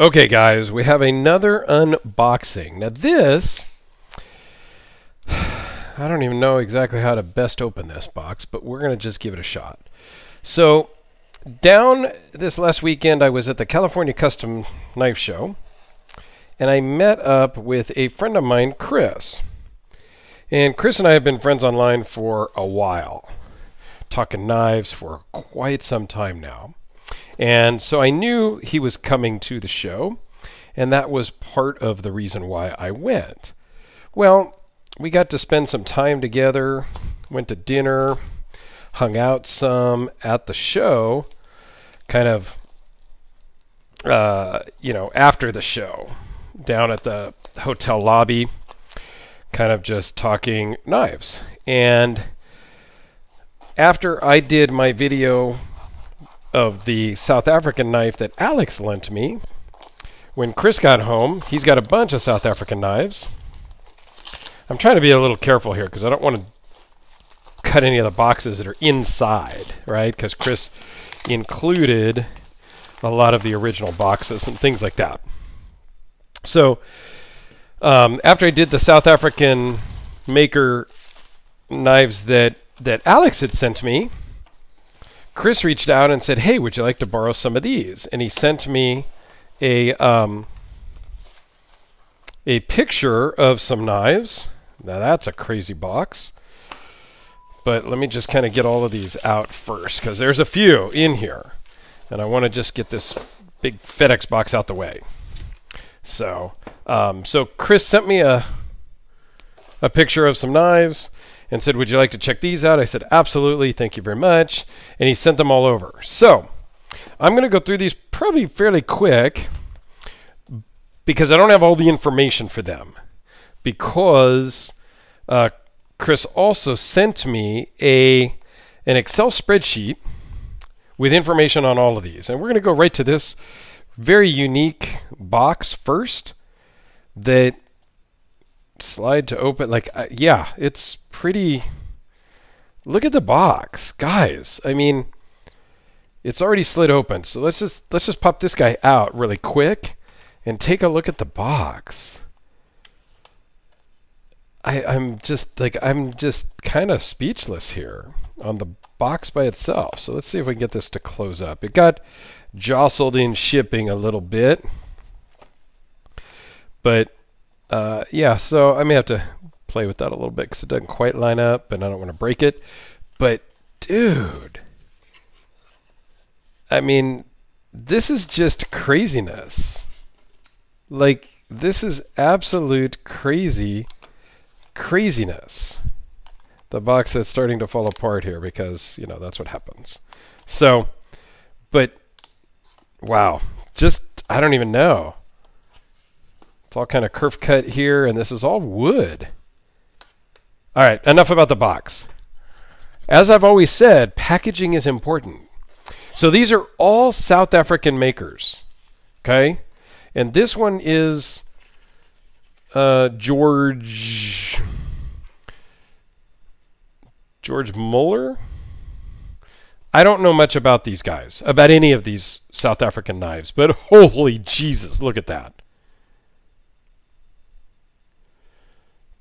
Okay, guys, we have another unboxing. Now, this, I don't even know exactly how to best open this box, but we're going to just give it a shot. So, down this last weekend, I was at the California Custom Knife Show, and I met up with a friend of mine, Chris. And Chris and I have been friends online for a while, talking knives for quite some time now. And so I knew he was coming to the show, and that was part of the reason why I went. Well, we got to spend some time together, went to dinner, hung out some at the show, kind of, uh, you know, after the show, down at the hotel lobby, kind of just talking knives. And after I did my video of the South African knife that Alex lent me. When Chris got home, he's got a bunch of South African knives. I'm trying to be a little careful here because I don't want to cut any of the boxes that are inside, right? Because Chris included a lot of the original boxes and things like that. So um, after I did the South African maker knives that that Alex had sent me, Chris reached out and said, "Hey, would you like to borrow some of these?" And he sent me a um, a picture of some knives. Now that's a crazy box. But let me just kind of get all of these out first because there's a few in here, and I want to just get this big FedEx box out the way. So, um, so Chris sent me a a picture of some knives and said, Would you like to check these out? I said, Absolutely. Thank you very much. And he sent them all over. So I'm going to go through these probably fairly quick because I don't have all the information for them. Because uh, Chris also sent me a an Excel spreadsheet with information on all of these. And we're going to go right to this very unique box first that slide to open like uh, yeah it's pretty look at the box guys i mean it's already slid open so let's just let's just pop this guy out really quick and take a look at the box I, I'm just like I'm just kind of speechless here on the box by itself. So let's see if we can get this to close up. It got jostled in shipping a little bit, but uh, yeah, so I may have to play with that a little bit because it doesn't quite line up, and I don't want to break it. But dude, I mean, this is just craziness. Like this is absolute crazy craziness. The box that's starting to fall apart here because you know that's what happens. So, but wow, just I don't even know. All kind of curve cut here, and this is all wood. All right, enough about the box. As I've always said, packaging is important. So these are all South African makers, okay? And this one is uh, George George Muller. I don't know much about these guys, about any of these South African knives, but holy Jesus, look at that.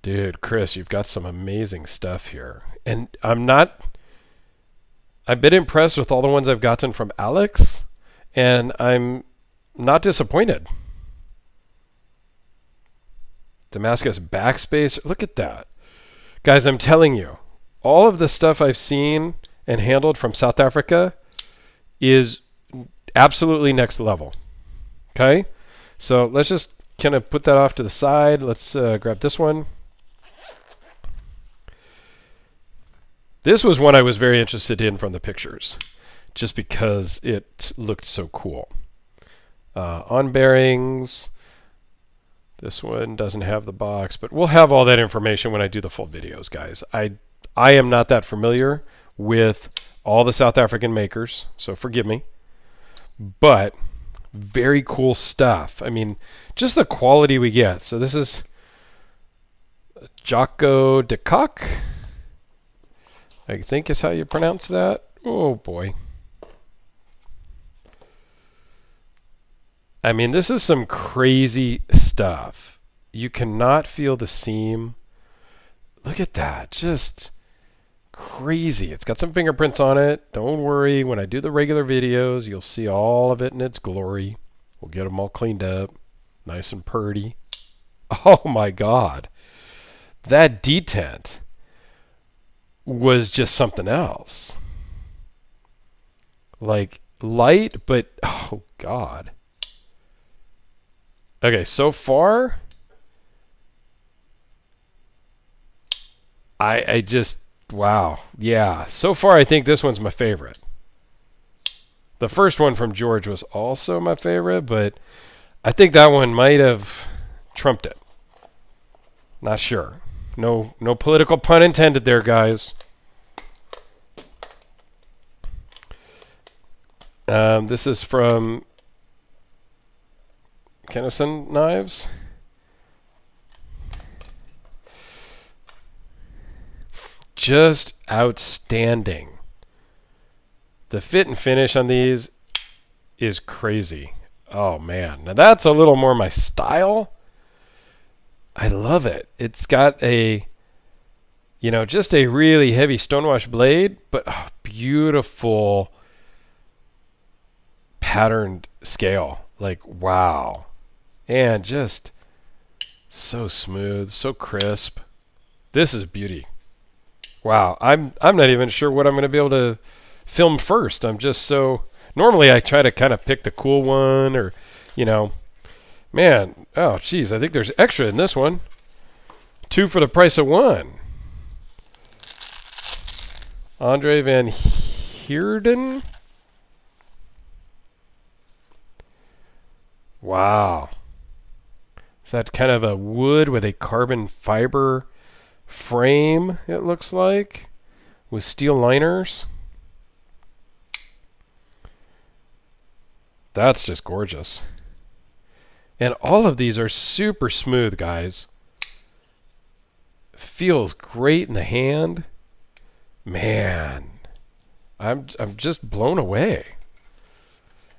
Dude, Chris, you've got some amazing stuff here. And I'm not I've been impressed with all the ones I've gotten from Alex, and I'm not disappointed. Damascus backspace. Look at that. Guys, I'm telling you, all of the stuff I've seen and handled from South Africa is absolutely next level. Okay? So let's just kind of put that off to the side. Let's uh, grab this one. This was one I was very interested in from the pictures, just because it looked so cool. Uh, on bearings. This one doesn't have the box, but we'll have all that information when I do the full videos, guys. I I am not that familiar with all the South African makers, so forgive me. But very cool stuff. I mean, just the quality we get. So this is Jocko de Kock. I think is how you pronounce that. Oh boy. I mean, this is some crazy stuff. You cannot feel the seam. Look at that. Just crazy. It's got some fingerprints on it. Don't worry. When I do the regular videos, you'll see all of it in its glory. We'll get them all cleaned up. Nice and purty. Oh my god. That detent was just something else. Like light, but oh god. Okay, so far I I just wow. Yeah. So far I think this one's my favorite. The first one from George was also my favorite, but I think that one might have trumped it. Not sure. No no political pun intended there, guys. Um, this is from Kennison Knives. Just outstanding. The fit and finish on these is crazy. Oh man, now that's a little more my style. I love it. It's got a, you know, just a really heavy stonewash blade, but oh, beautiful patterned scale. Like, wow. And just so smooth, so crisp. This is beauty. Wow. I'm I'm not even sure what I'm going to be able to film first. I'm just so normally I try to kind of pick the cool one or, you know, man, oh geez, I think there's extra in this one. Two for the price of one. Andre Van Heerden. Wow. Is that kind of a wood with a carbon fiber frame, it looks like, with steel liners? That's just gorgeous. And all of these are super smooth, guys. Feels great in the hand. Man, I'm I'm just blown away.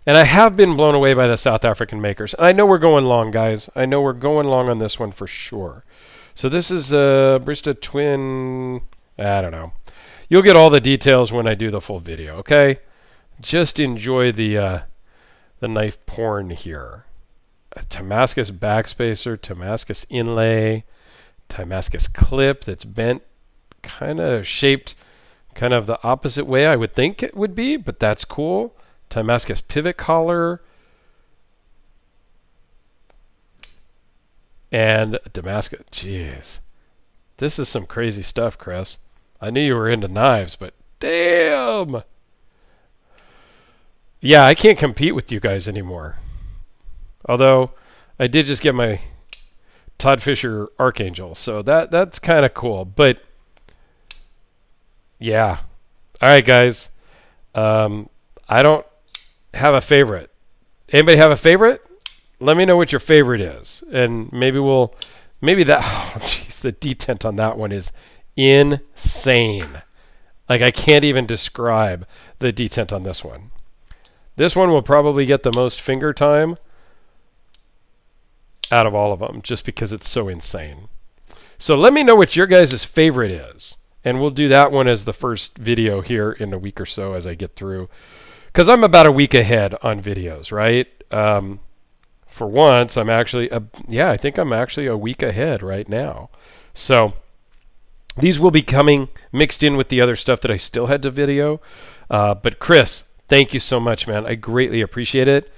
And I have been blown away by the South African makers. And I know we're going long, guys. I know we're going long on this one for sure. So this is a Brista Twin. I don't know. You'll get all the details when I do the full video, okay? Just enjoy the uh, the knife porn here. A Damascus backspacer, Damascus inlay, Damascus clip that's bent, kind of shaped kind of the opposite way I would think it would be, but that's cool. Damascus pivot collar, and Damascus. Jeez, this is some crazy stuff, Chris. I knew you were into knives, but damn. Yeah, I can't compete with you guys anymore. Although I did just get my Todd Fisher Archangel, so that that's kind of cool. But yeah, all right, guys. Um, I don't have a favorite. Anybody have a favorite? Let me know what your favorite is, and maybe we'll maybe that. Oh, jeez, the detent on that one is insane. Like I can't even describe the detent on this one. This one will probably get the most finger time out of all of them, just because it's so insane. So let me know what your guys' favorite is, and we'll do that one as the first video here in a week or so as I get through because I'm about a week ahead on videos, right? Um, for once, I'm actually, a, yeah, I think I'm actually a week ahead right now. So these will be coming mixed in with the other stuff that I still had to video. Uh, but Chris, thank you so much, man. I greatly appreciate it.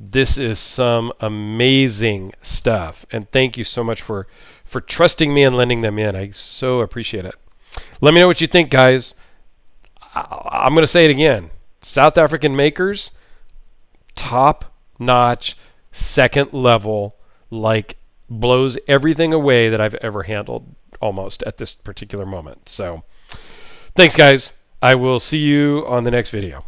This is some amazing stuff, and thank you so much for for trusting me and lending them in. I so appreciate it. Let me know what you think, guys. I, I'm going to say it again. South African makers, top notch, second level, like blows everything away that I've ever handled almost at this particular moment. So, thanks, guys. I will see you on the next video.